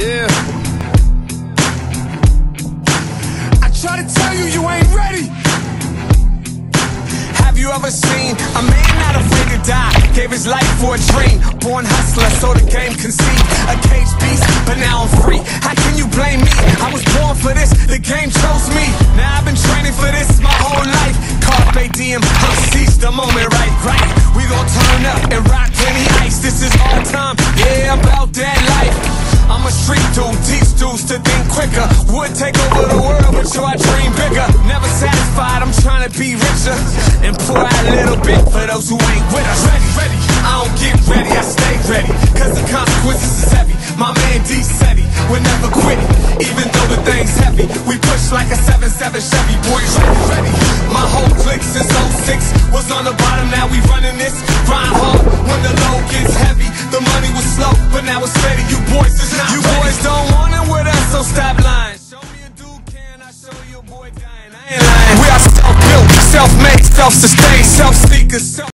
Yeah. I try to tell you, you ain't ready. Have you ever seen a man not afraid to die? Gave his life for a dream. Born hustler, so the game conceived. A caged beast, but now I'm free. How can you blame me? I was born for this, the game chose me. Now I've been training for this my whole life. Carpe diem, I seize the moment, right, right. We gon' turn up and rock any ice. This is all time, yeah teach dudes to think quicker. Would take over the world, but yo, I dream bigger. Never satisfied, I'm trying to be richer. And pour out a little bit for those who ain't with us. Ready, ready, I don't get ready, I stay ready. Cause the consequences is heavy. My man D said he would never quit it. Even though the thing's heavy, we push like a 7-7 Chevy. Boys, ready, ready. My whole clique since 06 was on the bottom, now we running this. We are self-built, self-made, self-sustained, self-seekers, self